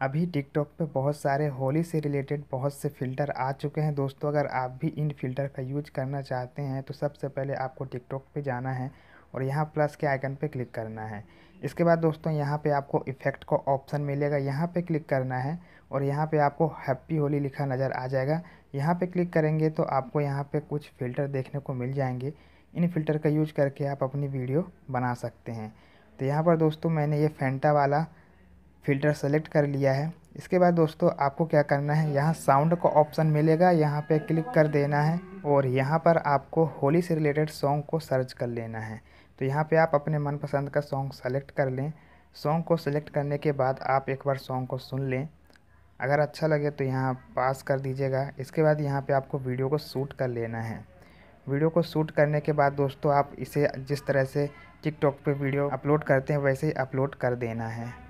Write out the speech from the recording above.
अभी टिकटॉक पे बहुत सारे होली से रिलेटेड बहुत से फ़िल्टर आ चुके हैं। दोस्तों, अगर आप भी इन फ़िल्टर का यूज़ करना चाहते हैं तो सबसे पहले आपको टिकटॉक पे जाना है और यहाँ प्लस के आइकन पे क्लिक करना है। इसके बाद दोस्तों, यहाँ पे आपको इफ़ेक्ट का ऑप्शन मिलेगा। यहाँ पे क्लिक करना है और यहाँ पे आपको हैप्पी होली लिखा नज़र आ जाएगा। यहाँ पे क्लिक करेंगे तो आपको यहाँ पे कुछ फ़िल्टर देखने को मिल जाएँगे। इन फ़िल्टर का यूज़ करके आप अपनी वीडियो बना सकते हैं। तो यहाँ पर दोस्तों मैंने ये फेंटा वाला फ़िल्टर सेलेक्ट कर लिया है। इसके बाद दोस्तों आपको क्या करना है, यहाँ साउंड का ऑप्शन मिलेगा, यहाँ पे क्लिक कर देना है और यहाँ पर आपको होली से रिलेटेड सॉन्ग को सर्च कर लेना है। तो यहाँ पे आप अपने मनपसंद का सॉन्ग सेलेक्ट कर लें। सॉन्ग को सेलेक्ट करने के बाद आप एक बार सॉन्ग को सुन लें। अगर अच्छा लगे तो यहाँ पास कर दीजिएगा। इसके बाद यहाँ पे आपको वीडियो को शूट कर लेना है। वीडियो को शूट करने के बाद दोस्तों आप इसे जिस तरह से टिकटॉक पे वीडियो अपलोड करते हैं, वैसे ही अपलोड कर देना है।